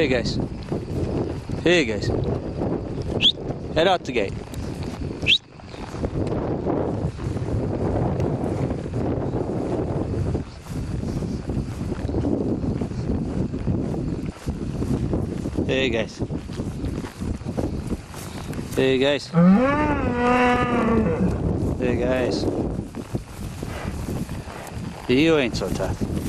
Hey guys. Hey guys. Head out the gate. Hey guys. Hey guys. Hey guys. You ain't so tough.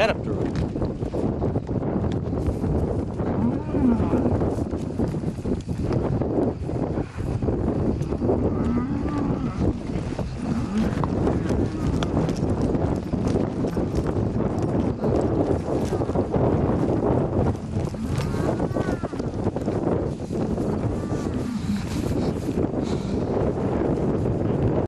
And up through.